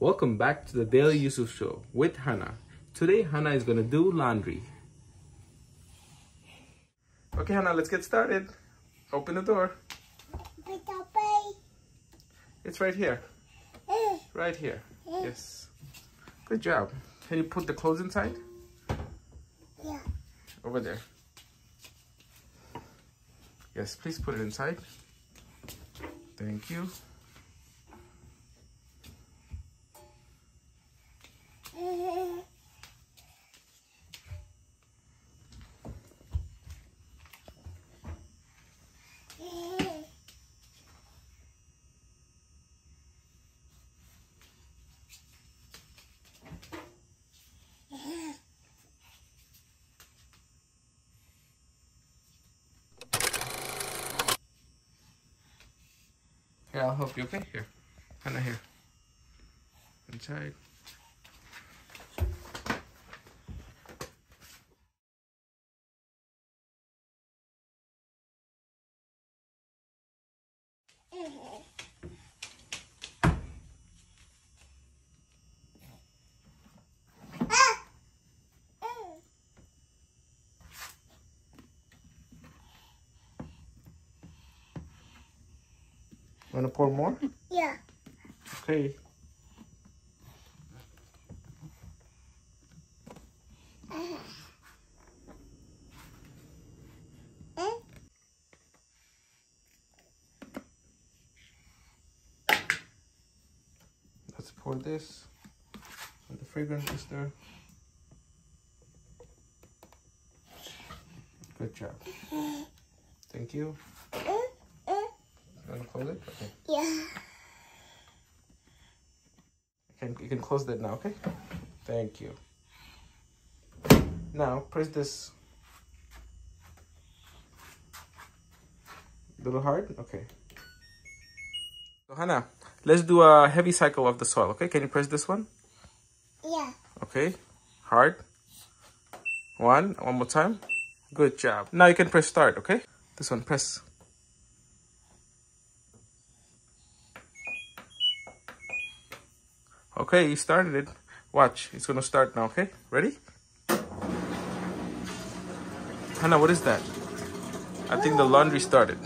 Welcome back to the Daily Yusuf Show with Hana. Today, Hana is gonna do laundry. Okay, Hana, let's get started. Open the door. It's right here. Eh. Right here. Eh. Yes. Good job. Can you put the clothes inside? Yeah. Over there. Yes, please put it inside. Thank you. Here, I'll help you, okay? Here. Hana, here. Inside. Want to pour more? Yeah. Okay. Let's pour this. And the fragrance is there. Good job. Thank you. Want to close it? Okay. Yeah. You can, you can close that now, okay? Thank you. Now, press this. Little hard? Okay. So, Hana, let's do a heavy cycle of the soil, okay? Can you press this one? Yeah. Okay. Hard. One. One more time. Good job. Now you can press start, okay? This one, press. Okay, you started it. Watch, it's gonna start now, okay? Ready? Hana, what is that? I think the laundry started.